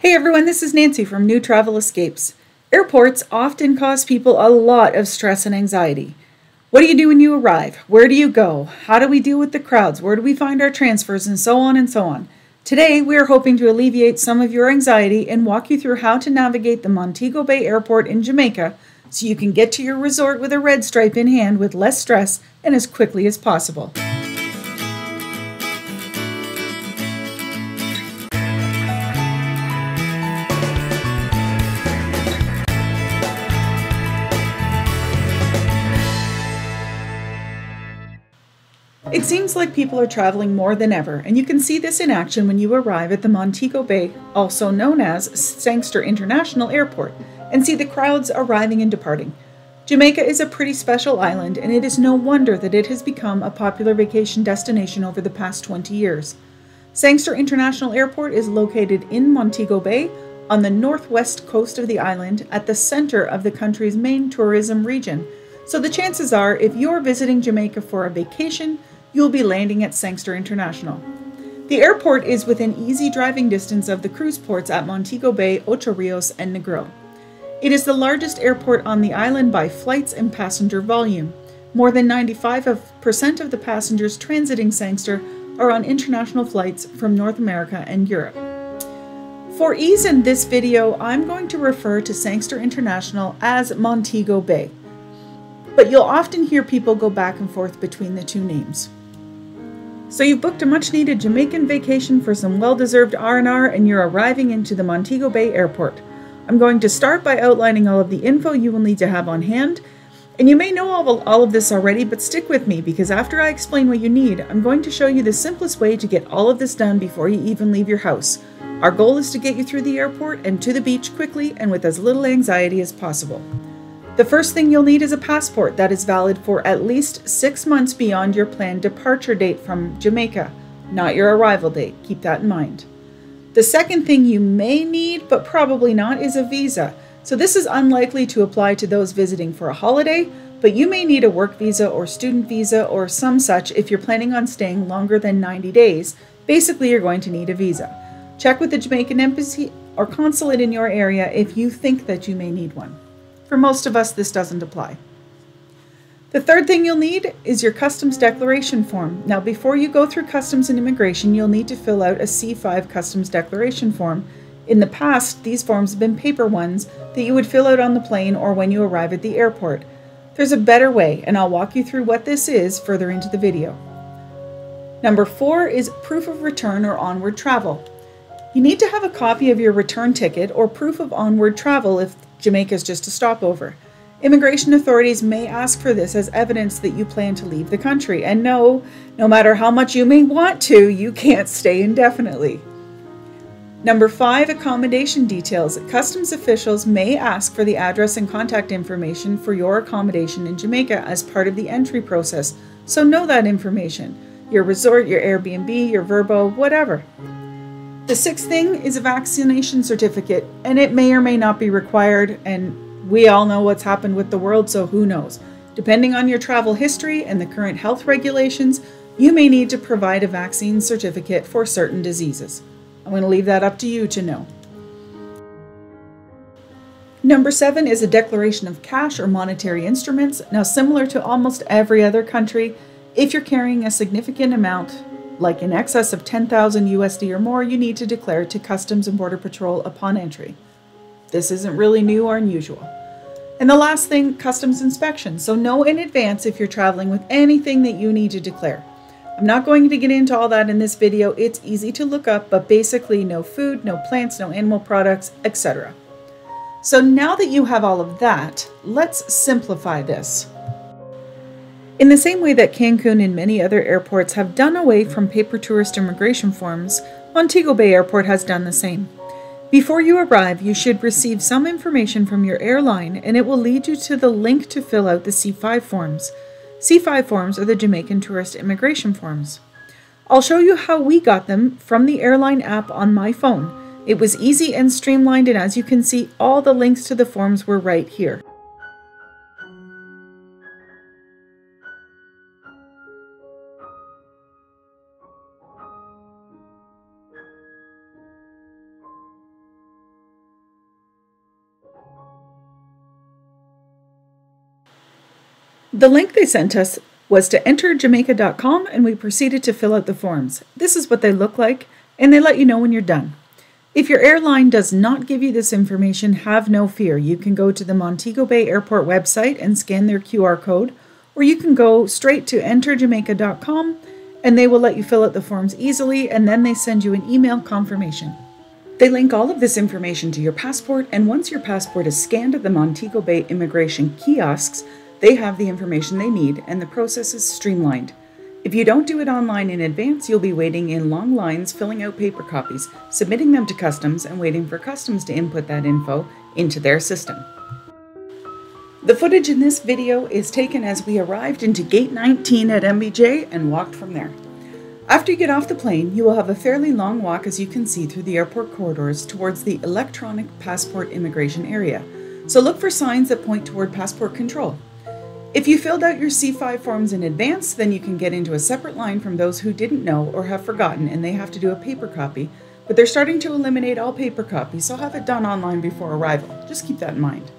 Hey everyone, this is Nancy from New Travel Escapes. Airports often cause people a lot of stress and anxiety. What do you do when you arrive? Where do you go? How do we deal with the crowds? Where do we find our transfers? And so on and so on. Today, we are hoping to alleviate some of your anxiety and walk you through how to navigate the Montego Bay Airport in Jamaica so you can get to your resort with a red stripe in hand with less stress and as quickly as possible. It seems like people are traveling more than ever, and you can see this in action when you arrive at the Montego Bay, also known as Sangster International Airport, and see the crowds arriving and departing. Jamaica is a pretty special island, and it is no wonder that it has become a popular vacation destination over the past 20 years. Sangster International Airport is located in Montego Bay on the northwest coast of the island at the center of the country's main tourism region. So the chances are, if you're visiting Jamaica for a vacation, you'll be landing at Sangster International. The airport is within easy driving distance of the cruise ports at Montego Bay, Ocho Rios, and Negril. It is the largest airport on the island by flights and passenger volume. More than 95% of the passengers transiting Sangster are on international flights from North America and Europe. For ease in this video, I'm going to refer to Sangster International as Montego Bay, but you'll often hear people go back and forth between the two names. So you've booked a much needed Jamaican vacation for some well-deserved R&R and you're arriving into the Montego Bay Airport. I'm going to start by outlining all of the info you will need to have on hand. And you may know all of, all of this already, but stick with me because after I explain what you need, I'm going to show you the simplest way to get all of this done before you even leave your house. Our goal is to get you through the airport and to the beach quickly and with as little anxiety as possible. The first thing you'll need is a passport that is valid for at least six months beyond your planned departure date from Jamaica, not your arrival date. Keep that in mind. The second thing you may need, but probably not, is a visa. So this is unlikely to apply to those visiting for a holiday, but you may need a work visa or student visa or some such if you're planning on staying longer than 90 days. Basically, you're going to need a visa. Check with the Jamaican embassy or consulate in your area if you think that you may need one. For most of us, this doesn't apply. The third thing you'll need is your customs declaration form. Now, before you go through customs and immigration, you'll need to fill out a C5 customs declaration form. In the past, these forms have been paper ones that you would fill out on the plane or when you arrive at the airport. There's a better way, and I'll walk you through what this is further into the video. Number four is proof of return or onward travel. You need to have a copy of your return ticket or proof of onward travel if Jamaica is just a stopover. Immigration authorities may ask for this as evidence that you plan to leave the country. And no, no matter how much you may want to, you can't stay indefinitely. Number five, accommodation details. Customs officials may ask for the address and contact information for your accommodation in Jamaica as part of the entry process, so know that information. Your resort, your Airbnb, your Vrbo, whatever. The sixth thing is a vaccination certificate, and it may or may not be required, and we all know what's happened with the world, so who knows? Depending on your travel history and the current health regulations, you may need to provide a vaccine certificate for certain diseases. I'm going to leave that up to you to know. Number seven is a declaration of cash or monetary instruments. Now, similar to almost every other country, if you're carrying a significant amount, like in excess of 10,000 USD or more, you need to declare to Customs and Border Patrol upon entry. This isn't really new or unusual. And the last thing, customs inspection. So know in advance if you're traveling with anything that you need to declare. I'm not going to get into all that in this video. It's easy to look up, but basically no food, no plants, no animal products, etc. So now that you have all of that, let's simplify this. In the same way that Cancun and many other airports have done away from paper tourist immigration forms, Montego Bay Airport has done the same. Before you arrive, you should receive some information from your airline and it will lead you to the link to fill out the C5 forms. C5 forms are the Jamaican Tourist Immigration Forms. I'll show you how we got them from the airline app on my phone. It was easy and streamlined and as you can see, all the links to the forms were right here. The link they sent us was to enterjamaica.com and we proceeded to fill out the forms. This is what they look like and they let you know when you're done. If your airline does not give you this information, have no fear. You can go to the Montego Bay Airport website and scan their QR code, or you can go straight to enterjamaica.com and they will let you fill out the forms easily and then they send you an email confirmation. They link all of this information to your passport, and once your passport is scanned at the Montego Bay immigration kiosks, they have the information they need and the process is streamlined. If you don't do it online in advance, you'll be waiting in long lines filling out paper copies, submitting them to customs, and waiting for customs to input that info into their system. The footage in this video is taken as we arrived into Gate 19 at MBJ and walked from there. After you get off the plane, you will have a fairly long walk as you can see through the airport corridors towards the electronic passport immigration area. So look for signs that point toward passport control. If you filled out your C5 forms in advance, then you can get into a separate line from those who didn't know or have forgotten and they have to do a paper copy, but they're starting to eliminate all paper copies, so have it done online before arrival. Just keep that in mind.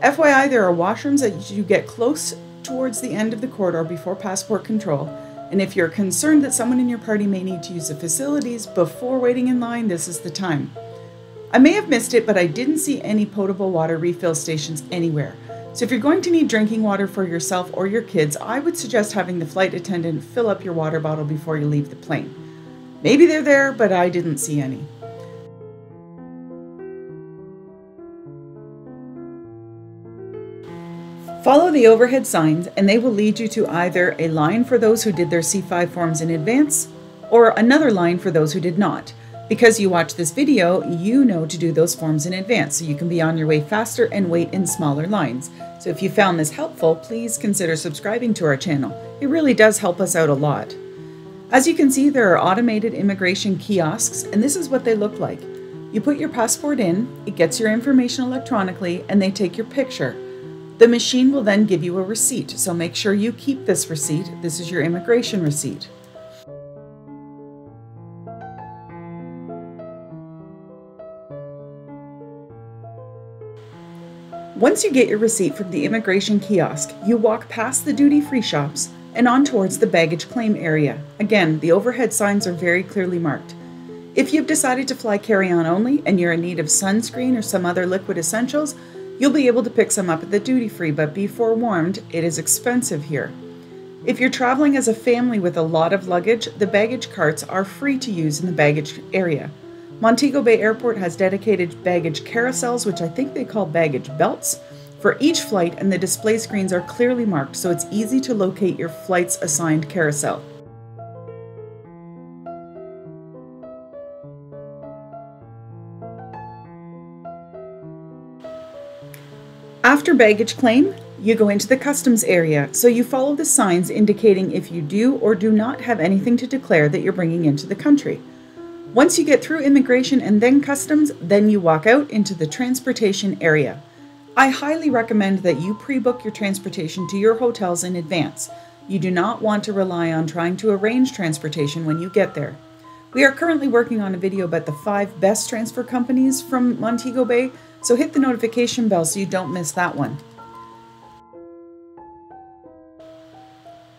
FYI, there are washrooms that you get close towards the end of the corridor before passport control, and if you're concerned that someone in your party may need to use the facilities before waiting in line, this is the time. I may have missed it, but I didn't see any potable water refill stations anywhere. So if you're going to need drinking water for yourself or your kids, I would suggest having the flight attendant fill up your water bottle before you leave the plane. Maybe they're there, but I didn't see any. Follow the overhead signs and they will lead you to either a line for those who did their C5 forms in advance or another line for those who did not. Because you watch this video, you know to do those forms in advance so you can be on your way faster and wait in smaller lines. So if you found this helpful, please consider subscribing to our channel. It really does help us out a lot. As you can see, there are automated immigration kiosks, and this is what they look like. You put your passport in, it gets your information electronically, and they take your picture. The machine will then give you a receipt, so make sure you keep this receipt. This is your immigration receipt. Once you get your receipt from the immigration kiosk, you walk past the duty free shops and on towards the baggage claim area. Again, the overhead signs are very clearly marked. If you've decided to fly carry on only and you're in need of sunscreen or some other liquid essentials, you'll be able to pick some up at the duty free, but be forewarned, it is expensive here. If you're traveling as a family with a lot of luggage, the baggage carts are free to use in the baggage area. Montego Bay Airport has dedicated baggage carousels, which I think they call baggage belts, for each flight, and the display screens are clearly marked so it's easy to locate your flight's assigned carousel. After baggage claim, you go into the customs area, so you follow the signs indicating if you do or do not have anything to declare that you're bringing into the country. Once you get through immigration and then customs, then you walk out into the transportation area. I highly recommend that you pre book your transportation to your hotels in advance. You do not want to rely on trying to arrange transportation when you get there. We are currently working on a video about the five best transfer companies from Montego Bay, so hit the notification bell so you don't miss that one.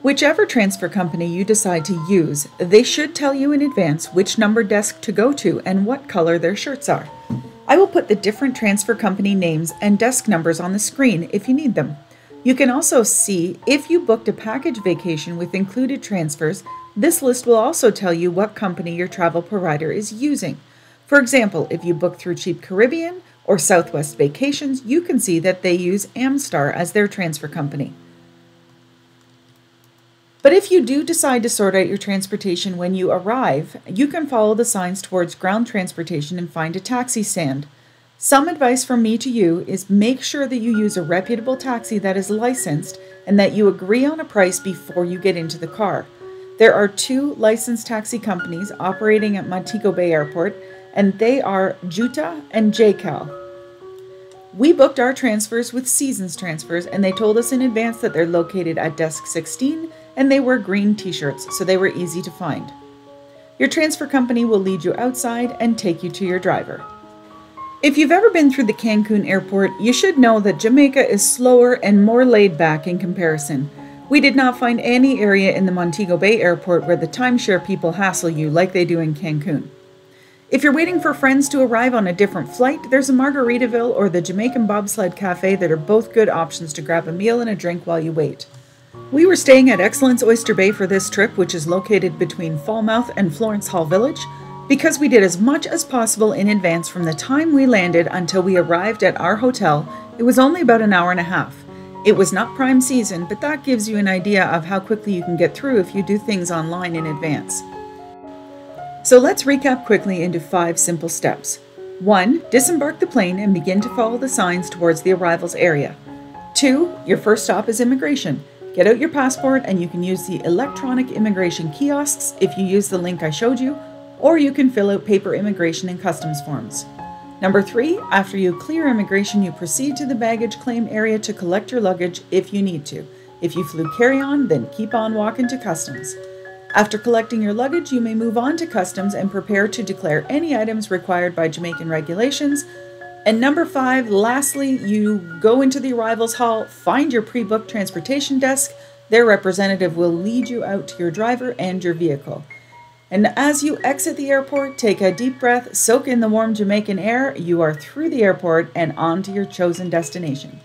Whichever transfer company you decide to use, they should tell you in advance which number desk to go to and what color their shirts are. I will put the different transfer company names and desk numbers on the screen if you need them. You can also see if you booked a package vacation with included transfers, this list will also tell you what company your travel provider is using. For example, if you book through Cheap Caribbean or Southwest Vacations, you can see that they use Amstar as their transfer company. But if you do decide to sort out your transportation when you arrive, you can follow the signs towards ground transportation and find a taxi stand. Some advice from me to you is make sure that you use a reputable taxi that is licensed and that you agree on a price before you get into the car. There are two licensed taxi companies operating at Montego Bay Airport, and they are Juta and JCal. We booked our transfers with Seasons Transfers, and they told us in advance that they're located at desk 16 and they wear green t shirts, so they were easy to find. Your transfer company will lead you outside and take you to your driver. If you've ever been through the Cancun airport, you should know that Jamaica is slower and more laid back in comparison. We did not find any area in the Montego Bay airport where the timeshare people hassle you like they do in Cancun. If you're waiting for friends to arrive on a different flight, there's a Margaritaville or the Jamaican Bobsled Cafe that are both good options to grab a meal and a drink while you wait. We were staying at Excellence Oyster Bay for this trip, which is located between Falmouth and Florence Hall Village, because we did as much as possible in advance from the time we landed until we arrived at our hotel, it was only about an hour and a half. It was not prime season, but that gives you an idea of how quickly you can get through if you do things online in advance. So let's recap quickly into five simple steps. 1. Disembark the plane and begin to follow the signs towards the arrivals area. 2. Your first stop is immigration. Get out your passport and you can use the electronic immigration kiosks if you use the link I showed you, or you can fill out paper immigration and customs forms. Number three, after you clear immigration, you proceed to the baggage claim area to collect your luggage if you need to. If you flew carry on, then keep on walking to customs. After collecting your luggage, you may move on to customs and prepare to declare any items required by Jamaican regulations. And number five, lastly, you go into the arrivals hall, find your pre booked transportation desk. Their representative will lead you out to your driver and your vehicle. And as you exit the airport, take a deep breath, soak in the warm Jamaican air. You are through the airport and on to your chosen destination.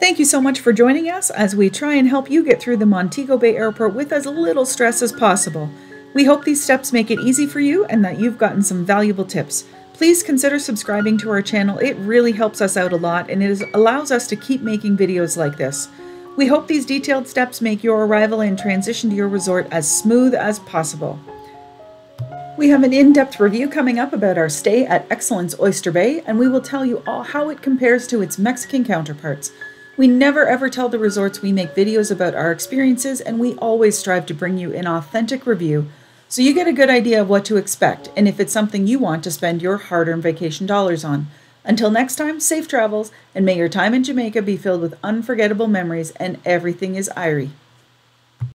Thank you so much for joining us as we try and help you get through the Montego Bay Airport with as little stress as possible. We hope these steps make it easy for you and that you've gotten some valuable tips. Please consider subscribing to our channel. It really helps us out a lot and it is, allows us to keep making videos like this. We hope these detailed steps make your arrival and transition to your resort as smooth as possible. We have an in-depth review coming up about our stay at Excellence Oyster Bay, and we will tell you all how it compares to its Mexican counterparts. We never ever tell the resorts we make videos about our experiences, and we always strive to bring you an authentic review so you get a good idea of what to expect and if it's something you want to spend your hard earned vacation dollars on. Until next time, safe travels, and may your time in Jamaica be filled with unforgettable memories and everything is Irie.